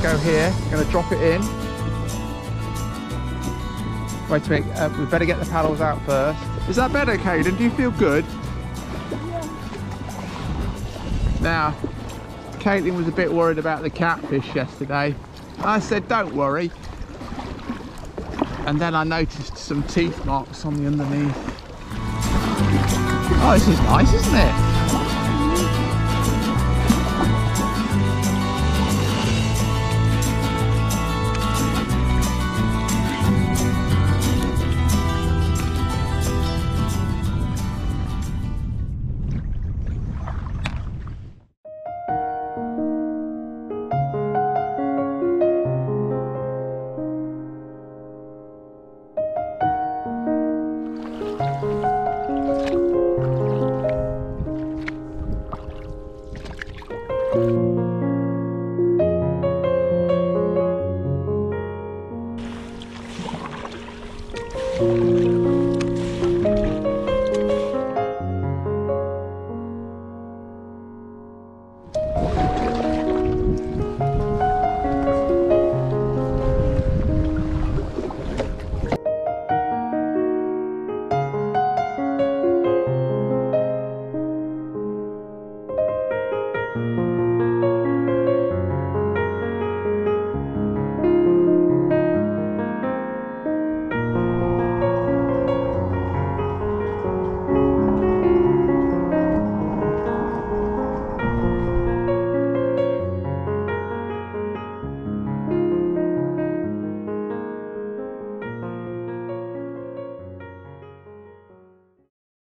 go here. Going to drop it in. Wait a minute. Uh, we better get the paddles out first. Is that better, Caden? Do you feel good? Yeah. Now, Caitlin was a bit worried about the catfish yesterday. I said, don't worry. And then I noticed some teeth marks on the underneath. Oh, this is nice, isn't it? thank you